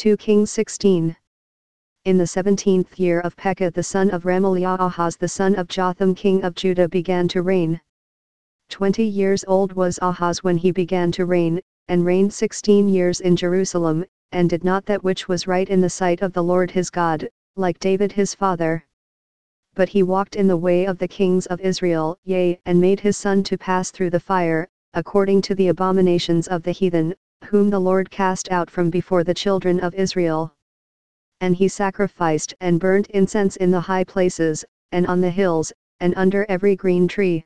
2 Kings 16 In the seventeenth year of Pekah the son of Remaliah Ahaz the son of Jotham king of Judah began to reign. Twenty years old was Ahaz when he began to reign, and reigned sixteen years in Jerusalem, and did not that which was right in the sight of the Lord his God, like David his father. But he walked in the way of the kings of Israel, yea, and made his son to pass through the fire, according to the abominations of the heathen, whom the Lord cast out from before the children of Israel. And he sacrificed and burnt incense in the high places, and on the hills, and under every green tree.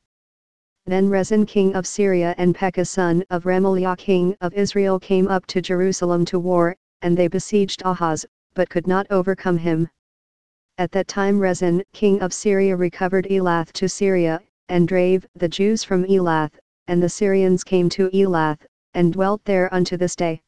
Then Rezin king of Syria and Pekah son of Remaliah king of Israel came up to Jerusalem to war, and they besieged Ahaz, but could not overcome him. At that time Rezin king of Syria recovered Elath to Syria, and drave the Jews from Elath, and the Syrians came to Elath, and dwelt there unto this day.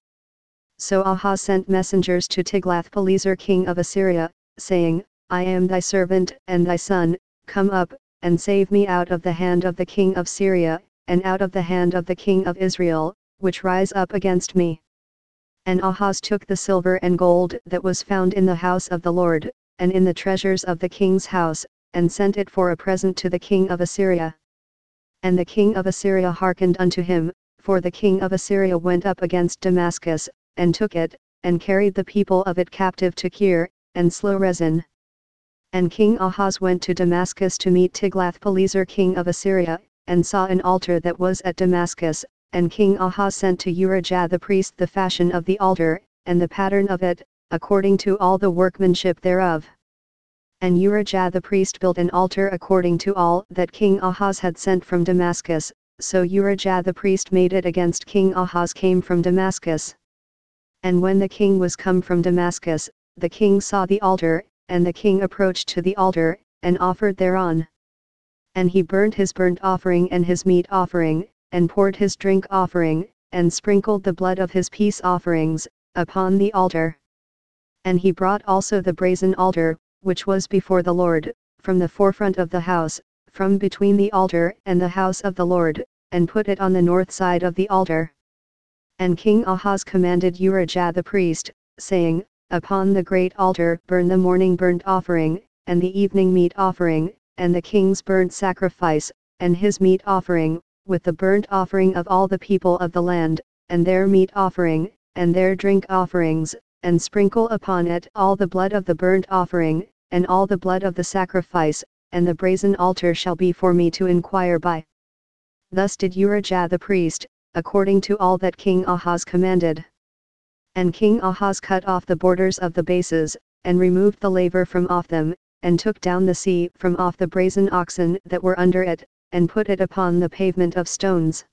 So Ahaz sent messengers to Tiglath-Pileser king of Assyria, saying, I am thy servant and thy son, come up, and save me out of the hand of the king of Syria, and out of the hand of the king of Israel, which rise up against me. And Ahaz took the silver and gold that was found in the house of the Lord, and in the treasures of the king's house, and sent it for a present to the king of Assyria. And the king of Assyria hearkened unto him, for the king of Assyria went up against Damascus, and took it, and carried the people of it captive to Kir, and slew Rezin. And King Ahaz went to Damascus to meet Tiglath-Pileser king of Assyria, and saw an altar that was at Damascus, and King Ahaz sent to Urijah the priest the fashion of the altar, and the pattern of it, according to all the workmanship thereof. And Urijah the priest built an altar according to all that King Ahaz had sent from Damascus, so Urijah the priest made it against King Ahaz came from Damascus. And when the king was come from Damascus, the king saw the altar, and the king approached to the altar, and offered thereon. And he burnt his burnt offering and his meat offering, and poured his drink offering, and sprinkled the blood of his peace offerings, upon the altar. And he brought also the brazen altar, which was before the Lord, from the forefront of the house, from between the altar and the house of the Lord, and put it on the north side of the altar. And King Ahaz commanded Urijah the priest, saying, Upon the great altar burn the morning burnt offering, and the evening meat offering, and the king's burnt sacrifice, and his meat offering, with the burnt offering of all the people of the land, and their meat offering, and their drink offerings, and sprinkle upon it all the blood of the burnt offering, and all the blood of the sacrifice, and the brazen altar shall be for me to inquire by. Thus did Urijah the priest, according to all that King Ahaz commanded. And King Ahaz cut off the borders of the bases, and removed the laver from off them, and took down the sea from off the brazen oxen that were under it, and put it upon the pavement of stones.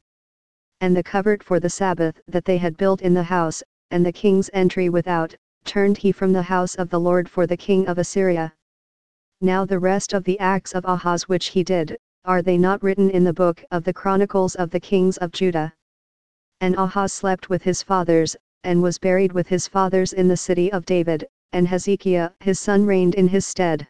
And the covert for the Sabbath that they had built in the house, and the king's entry without, turned he from the house of the Lord for the king of Assyria. Now the rest of the acts of Ahaz which he did, are they not written in the book of the Chronicles of the kings of Judah? And Ahaz slept with his fathers, and was buried with his fathers in the city of David, and Hezekiah his son reigned in his stead.